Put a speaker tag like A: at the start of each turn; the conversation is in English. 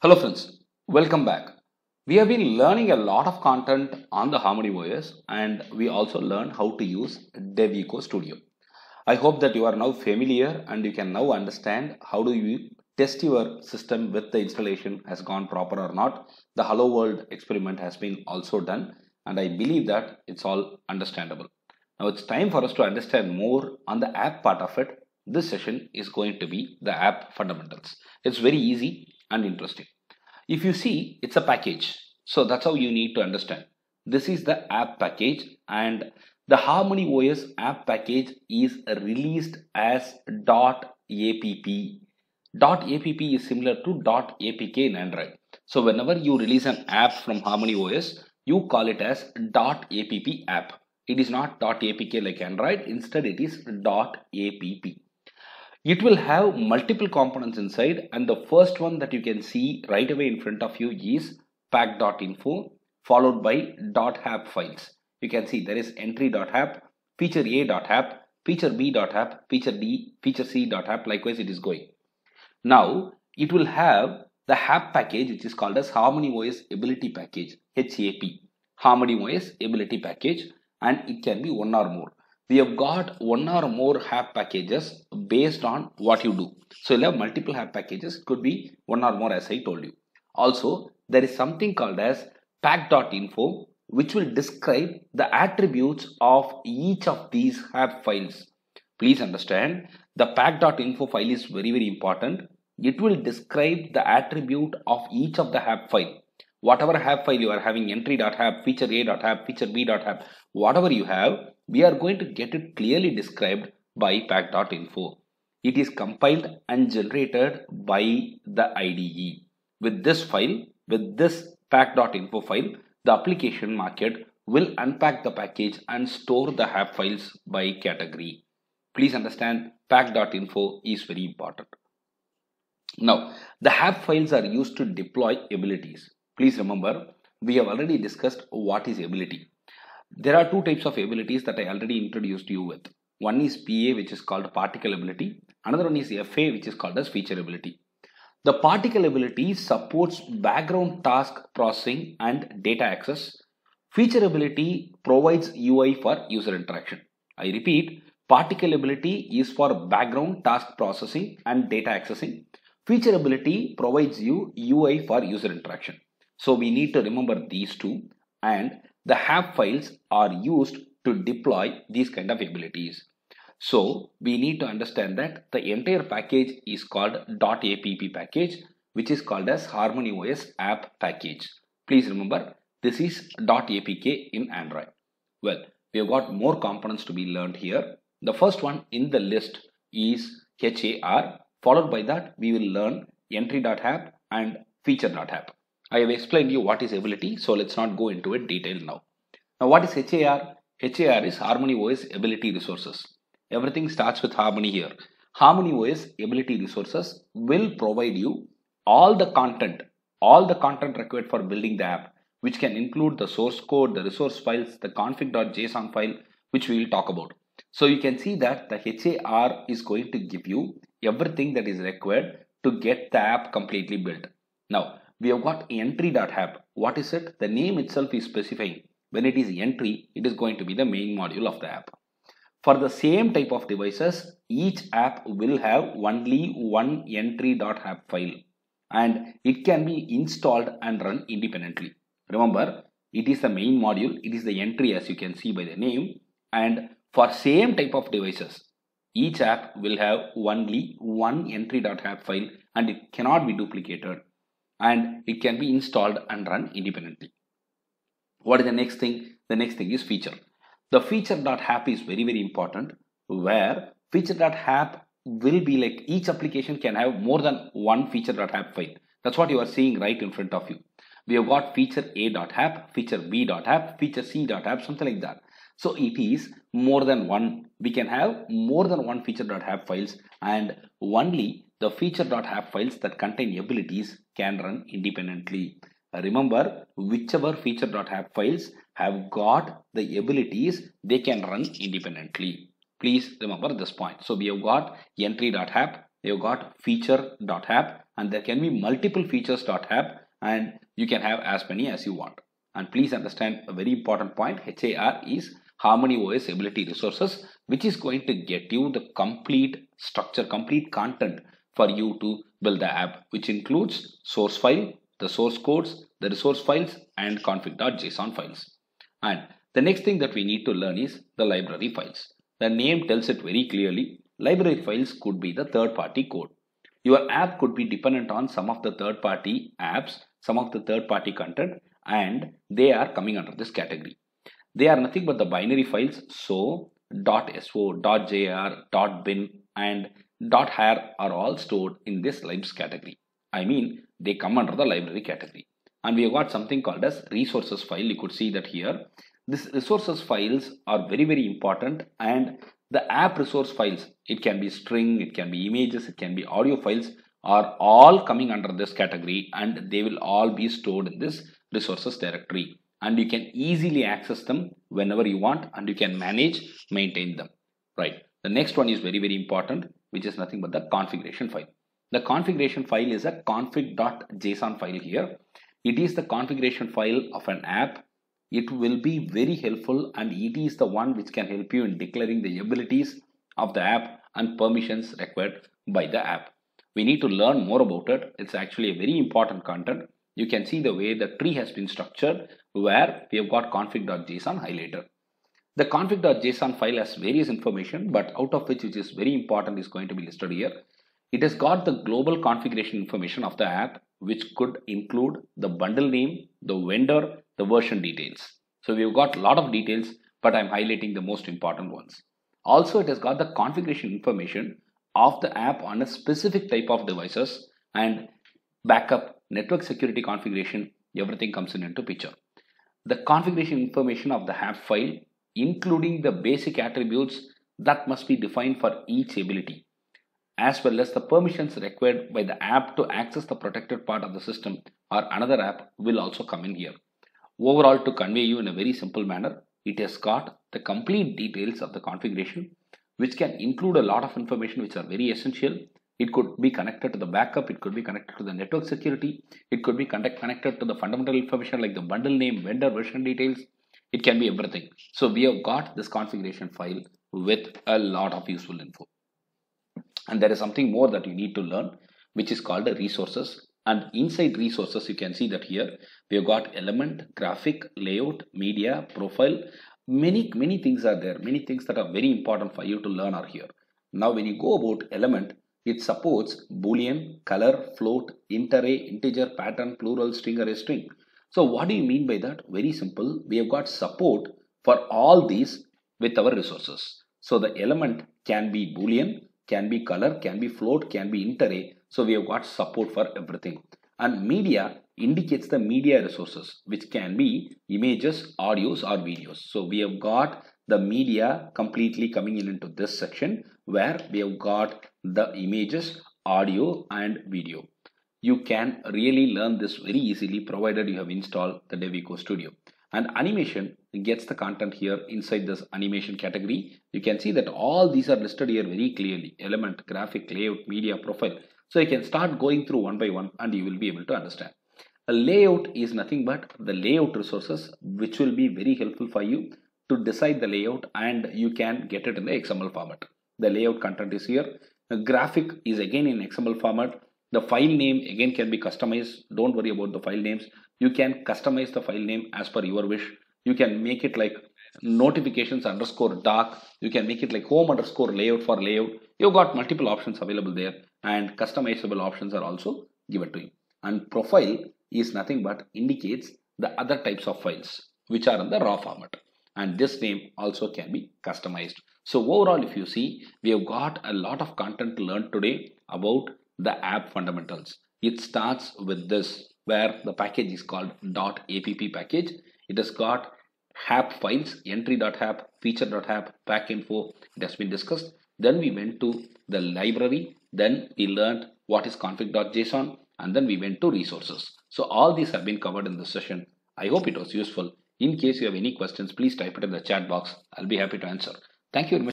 A: Hello friends, welcome back. We have been learning a lot of content on the Harmony OS and we also learned how to use DevEco Studio. I hope that you are now familiar and you can now understand how do you test your system with the installation has gone proper or not. The Hello World experiment has been also done and I believe that it's all understandable. Now it's time for us to understand more on the app part of it. This session is going to be the app fundamentals. It's very easy and interesting. If you see, it's a package. So that's how you need to understand. This is the app package and the Harmony OS app package is released as .app. .app is similar to .apk in Android. So whenever you release an app from Harmony OS, you call it as .app app. It is not .apk like Android. Instead, it is .app. It will have multiple components inside and the first one that you can see right away in front of you is pack.info followed by .hap files. You can see there is entry.app, feature a.app, feature b.app, feature d, feature c.app likewise it is going. Now it will have the HAP package which is called as Harmony OS Ability Package HAP Harmony OS Ability Package and it can be one or more we have got one or more app packages based on what you do. So you'll have multiple app packages. Could be one or more as I told you. Also, there is something called as pack.info which will describe the attributes of each of these app files. Please understand the pack.info file is very very important. It will describe the attribute of each of the app file. Whatever app file you are having entry.app, feature a.app, feature b.app, whatever you have, we are going to get it clearly described by pack.info. It is compiled and generated by the IDE. With this file, with this pack.info file, the application market will unpack the package and store the app files by category. Please understand pack.info is very important. Now, the app files are used to deploy abilities. Please remember, we have already discussed what is ability. There are two types of abilities that I already introduced you with. One is PA which is called particle ability. Another one is FA which is called as feature ability. The particle ability supports background task processing and data access. Feature ability provides UI for user interaction. I repeat, particle ability is for background task processing and data accessing. Feature ability provides you UI for user interaction. So we need to remember these two and the app files are used to deploy these kind of abilities. So we need to understand that the entire package is called .app package which is called as Harmony OS app package. Please remember this is .apk in Android. Well, we have got more components to be learned here. The first one in the list is HAR. Followed by that, we will learn entry.app and feature.app. I have explained you what is ability, so let's not go into it detail now. Now, what is HAR? HAR is Harmony OS Ability Resources. Everything starts with Harmony here. Harmony OS Ability Resources will provide you all the content, all the content required for building the app, which can include the source code, the resource files, the config.json file, which we will talk about. So you can see that the HAR is going to give you everything that is required to get the app completely built. Now, we have got entry.app. What is it? The name itself is specifying. When it is entry, it is going to be the main module of the app. For the same type of devices, each app will have only one entry.app file and it can be installed and run independently. Remember, it is the main module. It is the entry as you can see by the name and for same type of devices, each app will have only one entry.app file and it cannot be duplicated and it can be installed and run independently. What is the next thing? The next thing is feature. The feature.app is very very important where feature.app will be like each application can have more than one feature.app file. That's what you are seeing right in front of you. We have got feature a.app, feature b.app, feature c.app, something like that. So it is more than one. We can have more than one feature.app files and only the feature.app files that contain abilities can run independently. Remember, whichever feature.app files have got the abilities, they can run independently. Please remember this point. So we have got entry.app, we have got feature.app and there can be multiple features.app and you can have as many as you want. And please understand a very important point HAR is Harmony OS Ability Resources which is going to get you the complete structure, complete content for you to build the app which includes source file, the source codes, the resource files and config.json files. And the next thing that we need to learn is the library files. The name tells it very clearly. Library files could be the third party code. Your app could be dependent on some of the third party apps, some of the third party content and they are coming under this category. They are nothing but the binary files so .so, .jar, .bin and .har are all stored in this libs category. I mean they come under the library category. And we have got something called as resources file. You could see that here. This resources files are very very important and the app resource files, it can be string, it can be images, it can be audio files are all coming under this category and they will all be stored in this resources directory and you can easily access them whenever you want and you can manage maintain them right the next one is very very important which is nothing but the configuration file. The configuration file is a config.json file here. It is the configuration file of an app. It will be very helpful and it is the one which can help you in declaring the abilities of the app and permissions required by the app. We need to learn more about it. It's actually a very important content. You can see the way the tree has been structured where we have got config.json highlighted. The config.json file has various information but out of which which is very important is going to be listed here. It has got the global configuration information of the app which could include the bundle name, the vendor, the version details. So we've got a lot of details but I'm highlighting the most important ones. Also it has got the configuration information of the app on a specific type of devices and backup network security configuration, everything comes in into picture. The configuration information of the app file, including the basic attributes that must be defined for each ability, as well as the permissions required by the app to access the protected part of the system or another app will also come in here. Overall, to convey you in a very simple manner, it has got the complete details of the configuration, which can include a lot of information which are very essential it could be connected to the backup. It could be connected to the network security. It could be connected to the fundamental information like the bundle name, vendor, version details. It can be everything. So we have got this configuration file with a lot of useful info. And there is something more that you need to learn, which is called resources. And inside resources, you can see that here we have got element, graphic, layout, media, profile. Many, many things are there. Many things that are very important for you to learn are here. Now, when you go about element, it supports boolean, color, float, int array, integer, pattern, plural, string array, string. So what do you mean by that? Very simple. We have got support for all these with our resources. So the element can be boolean, can be color, can be float, can be int array. So we have got support for everything. And media indicates the media resources which can be images, audios or videos. So we have got the media completely coming in into this section where we have got the images, audio and video. You can really learn this very easily provided you have installed the DevEco Studio. And animation gets the content here inside this animation category. You can see that all these are listed here very clearly. Element, graphic, layout, media, profile. So you can start going through one by one and you will be able to understand. A layout is nothing but the layout resources which will be very helpful for you to decide the layout and you can get it in the XML format. The layout content is here. The graphic is again in XML format. The file name again can be customized. Don't worry about the file names. You can customize the file name as per your wish. You can make it like notifications underscore dark. You can make it like home underscore layout for layout. You've got multiple options available there and customizable options are also given to you. And profile is nothing but indicates the other types of files which are in the raw format and this name also can be customized. So overall, if you see, we have got a lot of content to learn today about the app fundamentals. It starts with this where the package is called dot .app package. It has got app files, entry.app, feature.app, pack info. It has been discussed. Then we went to the library. Then we learned what is config.json and then we went to resources. So all these have been covered in this session. I hope it was useful. In case you have any questions, please type it in the chat box. I'll be happy to answer. Thank you very much.